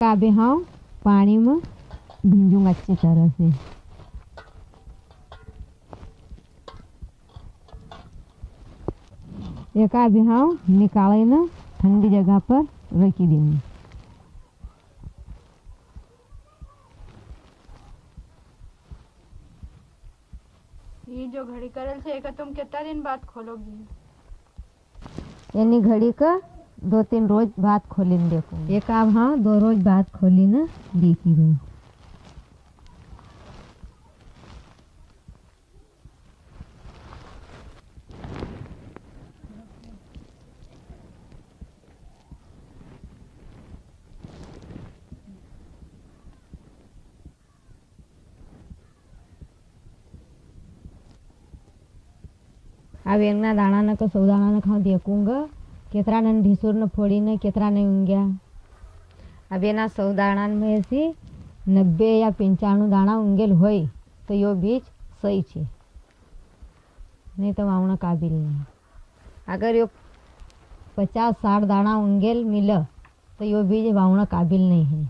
का भी हम पानी में भींजूँगा अच्छी तरह से। एक भी हम निकाले ना ठंडी जगह पर रखी देंगे ये जो घड़ी करल छे एका तुम कितना दिन बाद खोलोगी? यानी घड़ी का दो तीन रोज बाद खोली देखो एक आप हाँ दो रोज बाद खोली ना देखी गई अब एक ना दाना न को, सौ दाना ना खाओ देखूँगा। કેતરાને ઢીસુરને ફોડીને કેતરાને ઊંઘ્યા હવે એના સૌ દાણામાંથી નબ્બે યા પંચાણું દાણા ઊંઘેલ હોય તો યો બીજ સહી છે નહીં તો વાવણા કાબિલ નહીં આગળ યો પચાસ સાઠ દાણા ઊંઘેલ મિલ તો યો બીજ વાવણા કાબિલ નહીં है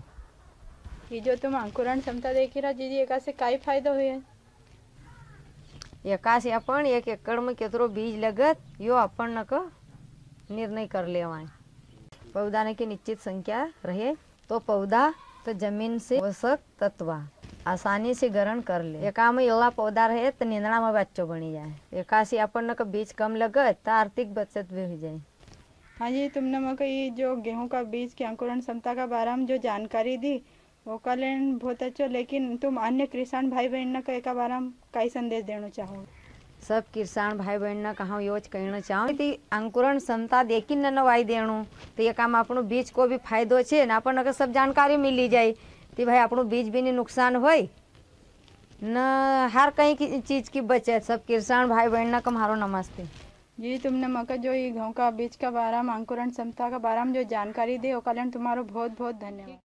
ये जो तुम अंकुरण क्षमता देखी रहा दीदी एका से काई फायदो हुए एका से अपन एक एकड़ में केतरो बीज लगत यो अपन न निर्णय कर लेवाय पौधाने की निश्चित संख्या रहे तो पौधा तो ज़मीन से आवश्यक तत्व आसानी से ग्रहण कर ले। एका में पौधा रहे तो निंदड़ा में बच्चों बनी जाए। एकासी अपन का बीज कम लगत तो आर्थिक बचत भी हो जाए। हाँ जी, तुमने मको ये जो गेहूँ का बीज, की अंकुरण क्षमता का बारे में जो जानकारी दी, वो कल बहुत अच्छा लेकिन तुम अन्य किसान भाई बहन का एक बारे में कई संदेश देना चाहो? सब किसान भाई बहन ने कहा योज कहना चाहूँ कि अंकुरण क्षमता देखी न नवाई देणु तो ये काम આપણું बीज को भी फायदो છે ને આપણને કે सब जानकारी मिली जाए कि भाई આપણું बीज भी नहीं नुकसान होय न हर कहीं की चीज की बचत सब किसान भाई बहन ने कम हारो नमस्ते जी तुमने मका जो ये गेहूं का बीज का बारे में अंकुरण क्षमता का बारे में जो जानकारी दी वो का लेन तुम्हारो बहुत बहुत धन्यवाद